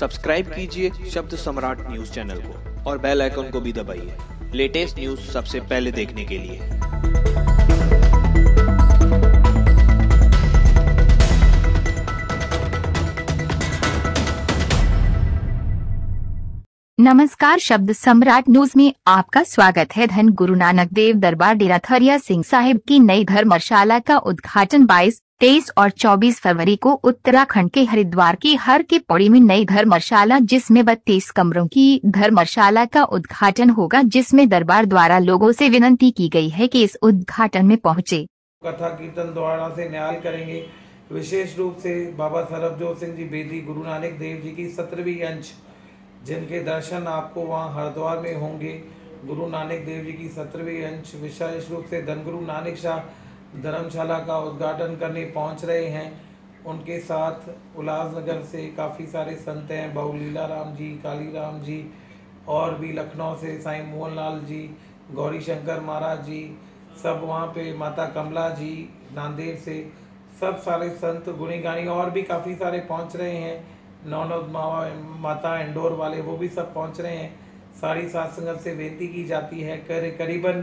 Subscribe कीजिए शब्द सम्राट न्यूज़ चैनल को और बेल आइकन को भी दबाइए। लेटेस्ट न्यूज़ सबसे पहले देखने के लिए। नमस्कार शब्द सम्राट न्यूज़ में आपका स्वागत है धन गुरु नानक देव दरबार डेरा थरिया सिंह साहिब की नई धर्मशाला का उद्घाटन 22, 23 और 24 फरवरी को उत्तराखंड के हरिद्वार की हर के पौड़ी में नई धर्मशाला जिसमें बत्तीस कमरों की धर्मशाला का उद्घाटन होगा जिसमें दरबार द्वारा लोगों से विनती की गई है कि इस उद्घाटन में पहुँचे। कथा कीर्तन द्वारा ऐसी न्याय करेंगे। विशेष रूप से बाबा सरबजोत सिंह जी बेदी गुरु नानक देव जी की सत्रहवीं अंश। जिनके दर्शन आपको वहाँ हरिद्वार में होंगे। गुरु नानक देव जी की सत्रहवीं अंश विशेष रूप से धनगुरु नानक शाह धर्मशाला का उद्घाटन करने पहुँच रहे हैं। उनके साथ उल्लासनगर से काफ़ी सारे संत हैं। बहु लीला राम जी काली राम जी और भी लखनऊ से साईं मोहन लाल जी गौरी शंकर महाराज जी, सब वहाँ पे माता कमला जी नांदेड़ से सब सारे संत, गुणी गानी और भी काफ़ी सारे पहुँच रहे हैं। नौनद माता इंडोर वाले, वो भी सब पहुँच रहे हैं। सारी सात संगत से बेनती की जाती है, कर, करीबन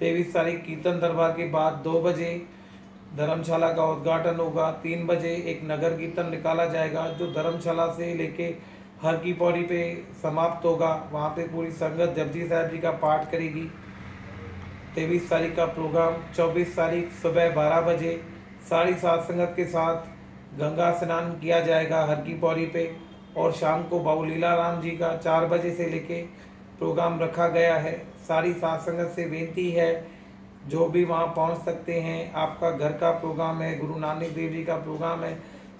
तेईस तारीख कीर्तन दरबार के बाद दो बजे धर्मशाला का उद्घाटन होगा। तीन बजे एक नगर कीर्तन निकाला जाएगा, जो धर्मशाला से लेके हर की पौड़ी पे समाप्त होगा। वहाँ पे पूरी संगत जपजी साहब जी का पाठ करेगी। तेईस तारीख का प्रोग्राम, चौबीस तारीख सुबह बारह बजे सारी सात संगत के साथ गंगा स्नान किया जाएगा हर की पौड़ी पे और शाम को बाबू लीला राम जी का चार बजे से लेके प्रोग्राम रखा गया है। सारी सात संगत से बेनती है, जो भी वहाँ पहुँच सकते हैं। आपका घर का प्रोग्राम है, गुरु नानक देव जी का प्रोग्राम है।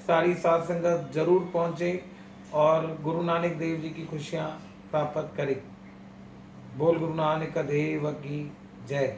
सारी सात संगत ज़रूर पहुँचे और गुरु नानक देव जी की खुशियाँ प्राप्त करें। बोल गुरु नानक देव की जय।